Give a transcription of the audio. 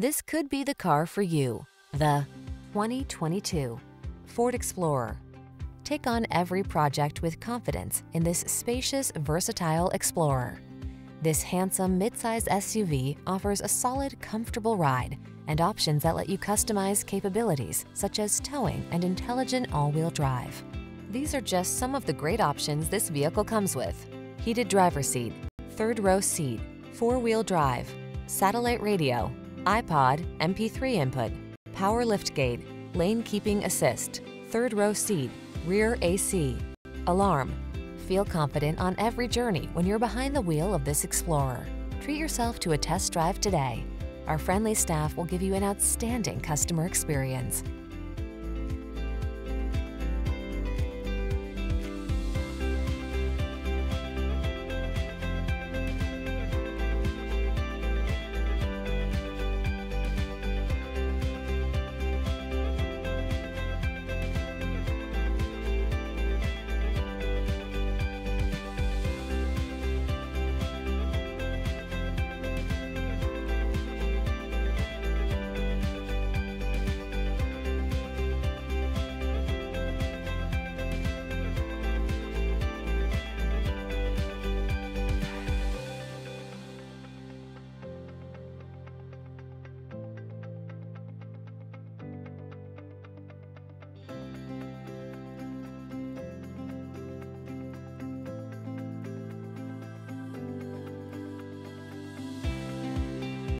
This could be the car for you. The 2022 Ford Explorer. Take on every project with confidence in this spacious, versatile Explorer. This handsome midsize SUV offers a solid, comfortable ride and options that let you customize capabilities such as towing and intelligent all-wheel drive. These are just some of the great options this vehicle comes with. Heated driver seat, third row seat, four-wheel drive, satellite radio, iPod, MP3 input, power liftgate, lane keeping assist, third row seat, rear AC, alarm. Feel confident on every journey when you're behind the wheel of this Explorer. Treat yourself to a test drive today. Our friendly staff will give you an outstanding customer experience.